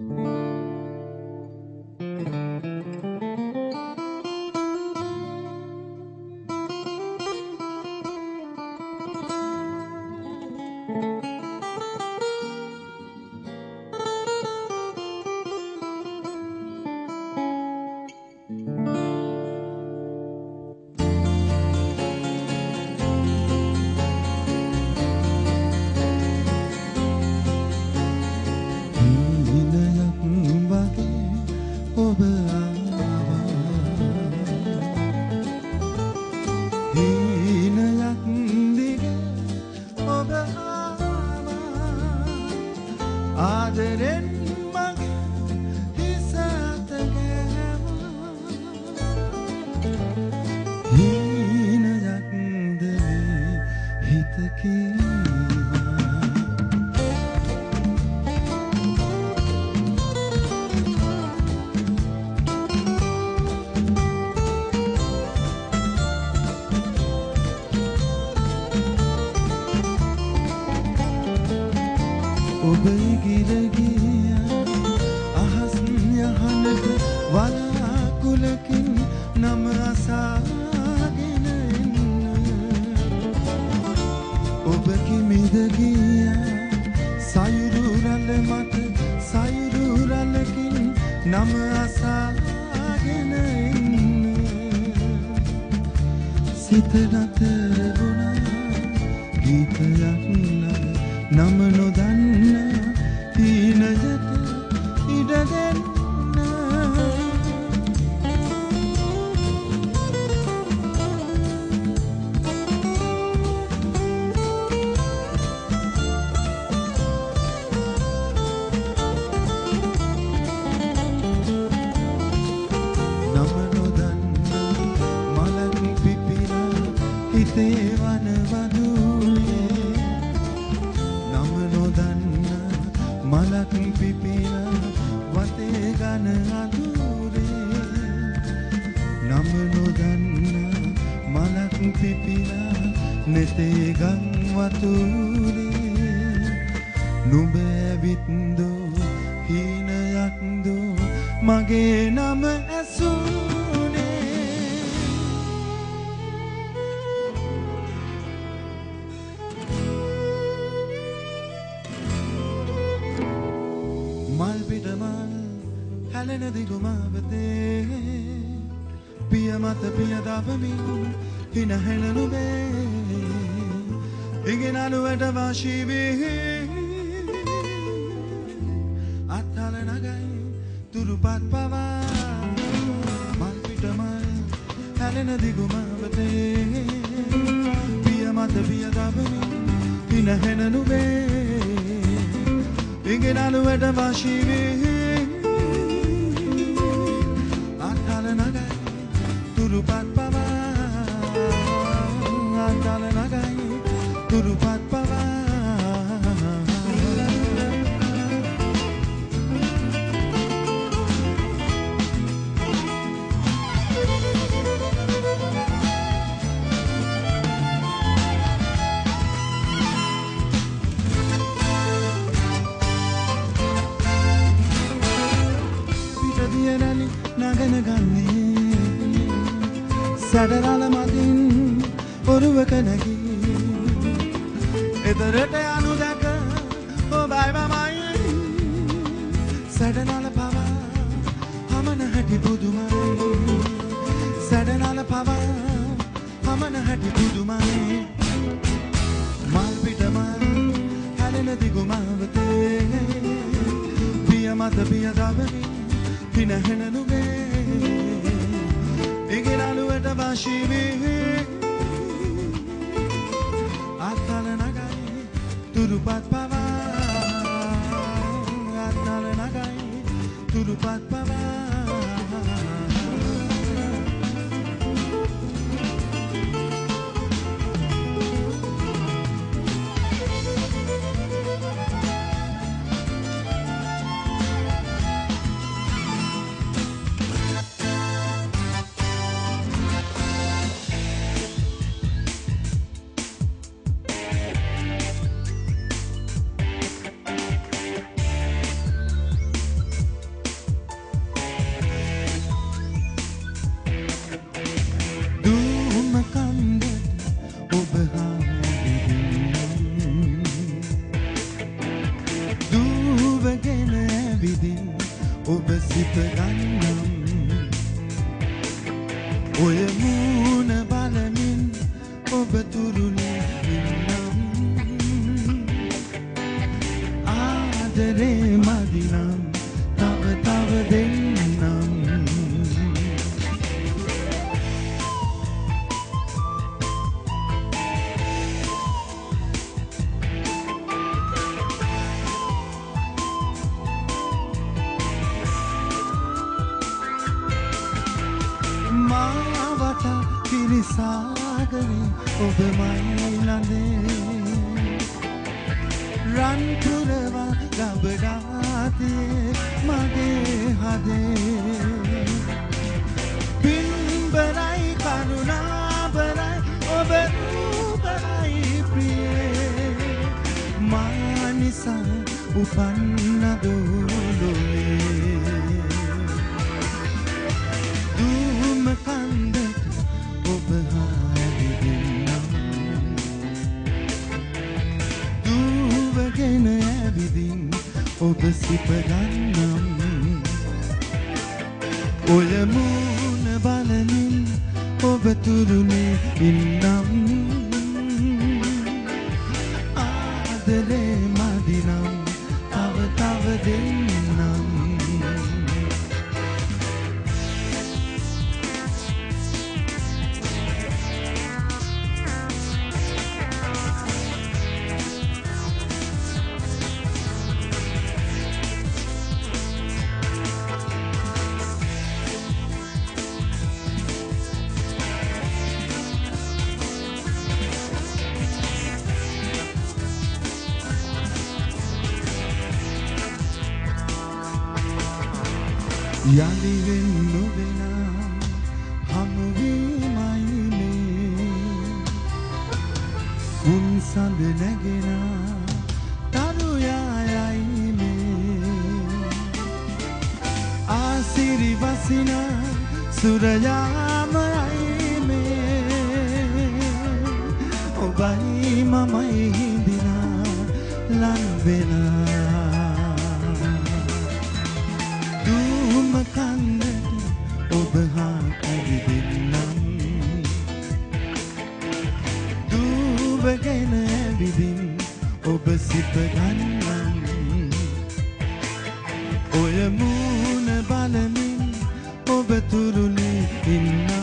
Mm-hmm. සිත නතර වුණා. ගීතයක් නම නොදා සිතේ වනවදුලේ නම නොදන්න මලක් පිපින වතේ ගන අඳුරේ නම නොදන්න මලක් පිපින නෙතේ ගම් වතුරේ නුඹ ඇවිත්දෝ හීනයක්දෝ මගේ නම ඇසූ පිටම හැලෙන දිගුමා වෙතේ පිය මත පිය දබමින් හිනහෙලනු මේ ඉගෙනලුවට වාශී වී. අත්හල නගයි තුරුපත් පවා. මල් පිටම හැලෙන දිගුමා වෙතේ පිය මත පිය දබමින් හිනහෙලනු මේ ඉගෙන අලුවට වශීවී අත්හල නගයි තුරුපත් පවා. අත්හල නගයි තුරුපත් සැඩරල මගින් බොරුවක නැගී. එදරට යනු දැක ඔබයිමමයි සැඩනල පවා හමන හැටි බුදුමයි. සැඩනල පවා හමන හැටි බුදුමයි. මල්පිටම හැලෙන දිගුමාවතේ. පිය මත පිය දවමින් පිනැහෙනනුමේ ආශිවේ අත්හල නගයි තුරුපත් පවා අත්හල නගයි තුරුපත් පවා සිත ගන්නම්. ඔය මූණ බලමින් ඔබ තුරුණේ ඉන්නම්. ආදරේ මදිනම්. පිරිසාගරේ ඔබ මයිලනේ රන්තුරවා ගබඩාතියේ මගේ හදේ. පින්බරයි කරුණාබරයි ඔබ රූපරයි ප්‍රියේ. මා නිසා උපන්නදෝලොවේ ඔය මූුණ බලමින් ඔබ තුරුණේ ඉන්නම්. යළිවෙන් නොවෙන හමුවීමයිනේ උන් සඳ නැගෙන තරුයායයිනේ ආසිරි වසින සුරයාමයයිනේ ඔබයි මමයි හිඳිනා ලන්වෙලා හා ඇවිදින්නම් දූව ගැන ඇවිදින් ඔබ සිත ගන්නම්. ඔය මූුණ බලමින් ඔබ තුරුණේ ඉන්නම්.